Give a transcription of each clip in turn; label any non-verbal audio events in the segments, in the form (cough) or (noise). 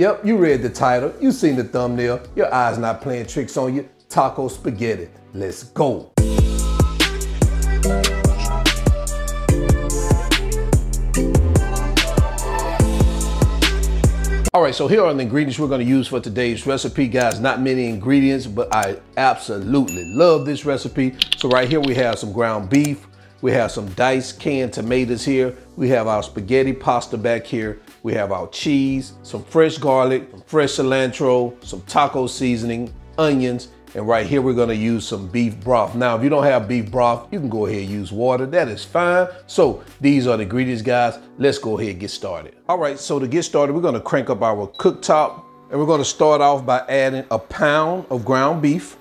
Yep, you read the title, you seen the thumbnail, your eyes not playing tricks on you. Taco spaghetti. Let's go. All right, so here are the ingredients we're gonna use for today's recipe, guys. Not many ingredients, but I absolutely love this recipe. So right here we have some ground beef, we have some diced canned tomatoes here, we have our spaghetti pasta back here, we have our cheese, some fresh garlic, fresh cilantro, some taco seasoning, onions, and right here, we're gonna use some beef broth. Now, if you don't have beef broth, you can go ahead and use water. That is fine. So these are the ingredients, guys. Let's go ahead and get started. All right, so to get started, we're gonna crank up our cooktop and we're gonna start off by adding a pound of ground beef.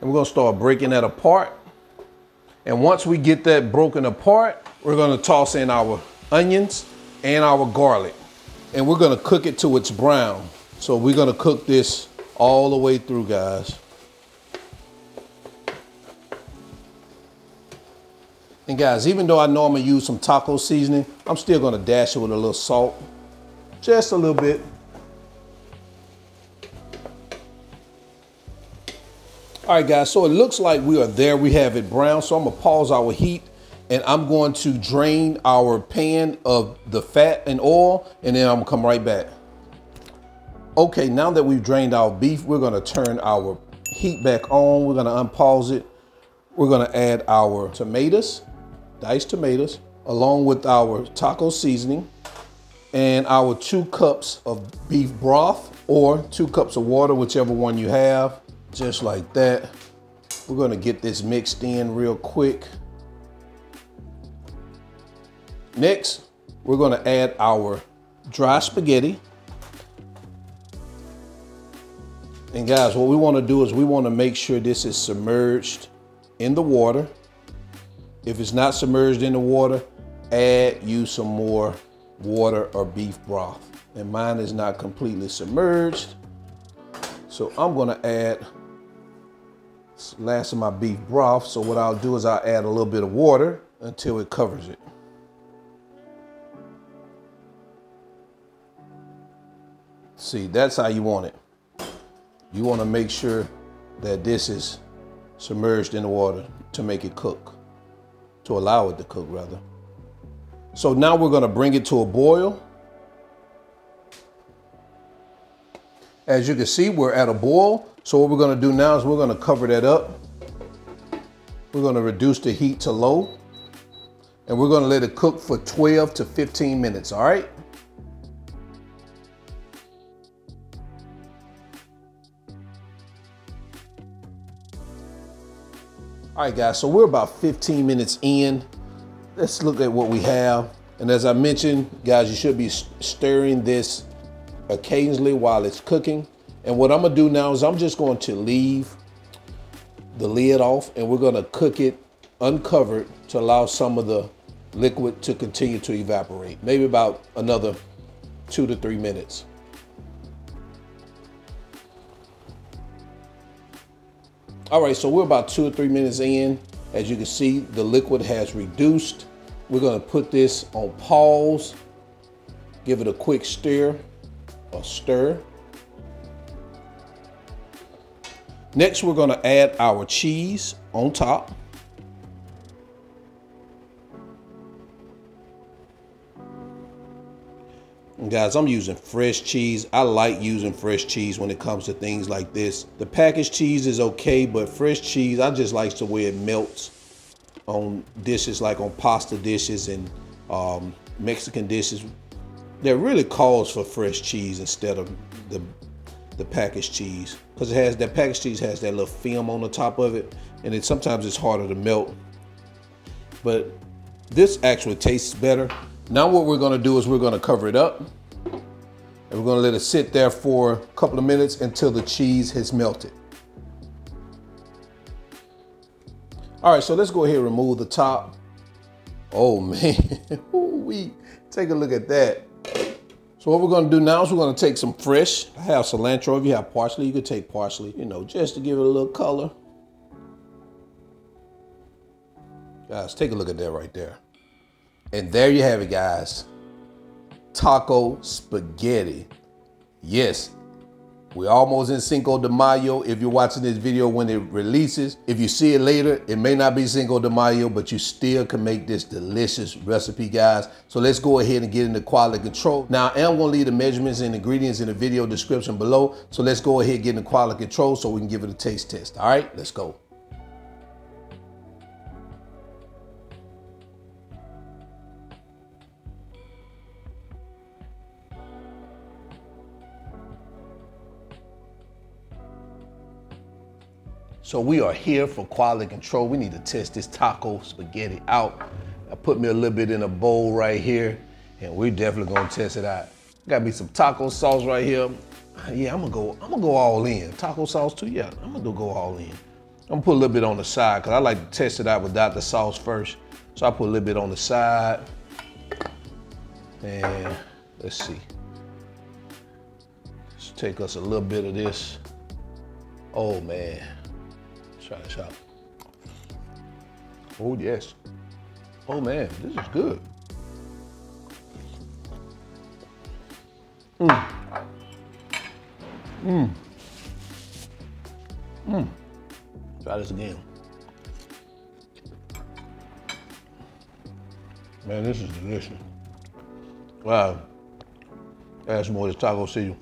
And we're gonna start breaking that apart. And once we get that broken apart, we're gonna toss in our onions and our garlic. And we're gonna cook it till it's brown. So we're gonna cook this all the way through, guys. And guys, even though I normally use some taco seasoning, I'm still gonna dash it with a little salt. Just a little bit. All right, guys, so it looks like we are there. We have it brown, so I'm gonna pause our heat and I'm going to drain our pan of the fat and oil, and then I'm gonna come right back. Okay, now that we've drained our beef, we're gonna turn our heat back on. We're gonna unpause it. We're gonna add our tomatoes, diced tomatoes, along with our taco seasoning and our two cups of beef broth or two cups of water, whichever one you have, just like that. We're gonna get this mixed in real quick. Next, we're gonna add our dry spaghetti. And guys, what we wanna do is we wanna make sure this is submerged in the water. If it's not submerged in the water, add you some more water or beef broth. And mine is not completely submerged. So I'm gonna add last of my beef broth. So what I'll do is I'll add a little bit of water until it covers it. See, that's how you want it. You want to make sure that this is submerged in the water to make it cook, to allow it to cook rather. So now we're gonna bring it to a boil. As you can see, we're at a boil. So what we're gonna do now is we're gonna cover that up. We're gonna reduce the heat to low and we're gonna let it cook for 12 to 15 minutes, all right? All right, guys, so we're about 15 minutes in. Let's look at what we have. And as I mentioned, guys, you should be stirring this occasionally while it's cooking. And what I'm gonna do now is I'm just going to leave the lid off and we're gonna cook it uncovered to allow some of the liquid to continue to evaporate. Maybe about another two to three minutes. All right, so we're about two or three minutes in. As you can see, the liquid has reduced. We're gonna put this on pause, give it a quick stir, a stir. Next, we're gonna add our cheese on top. And guys, I'm using fresh cheese. I like using fresh cheese when it comes to things like this. The packaged cheese is okay, but fresh cheese, I just like the way it melts on dishes like on pasta dishes and um, Mexican dishes. That really calls for fresh cheese instead of the the packaged cheese because it has that packaged cheese has that little film on the top of it and it sometimes it's harder to melt but this actually tastes better now what we're gonna do is we're gonna cover it up and we're gonna let it sit there for a couple of minutes until the cheese has melted. All right, so let's go ahead and remove the top. Oh (laughs) man, we take a look at that. So what we're gonna do now is we're gonna take some fresh, I have cilantro. If you have parsley, you could take parsley, you know, just to give it a little color. Guys, take a look at that right there. And there you have it, guys. Taco spaghetti. Yes, we're almost in Cinco de Mayo. If you're watching this video when it releases, if you see it later, it may not be Cinco de Mayo, but you still can make this delicious recipe, guys. So let's go ahead and get into quality control. Now, I am gonna leave the measurements and ingredients in the video description below. So let's go ahead and get into quality control so we can give it a taste test. All right, let's go. So we are here for quality control. We need to test this taco spaghetti out. I put me a little bit in a bowl right here, and we're definitely gonna test it out. Got me some taco sauce right here. Yeah, I'm gonna go, I'm gonna go all in. Taco sauce too, yeah, I'm gonna go all in. I'm gonna put a little bit on the side, cause I like to test it out without the sauce first. So I put a little bit on the side. And let's see. Let's take us a little bit of this. Oh man. Try this out. Oh, yes. Oh, man, this is good. Mmm. Mmm. Mmm. Try this again. Man, this is delicious. Wow. Some more of taco season.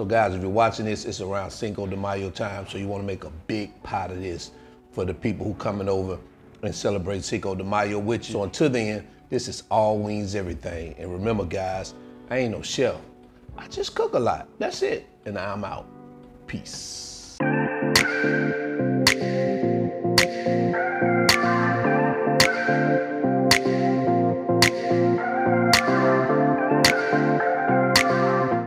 So guys, if you're watching this, it's around Cinco de Mayo time, so you wanna make a big pot of this for the people who coming over and celebrate Cinco de Mayo with you. So until then, this is all wings everything. And remember guys, I ain't no chef. I just cook a lot, that's it. And I'm out, peace.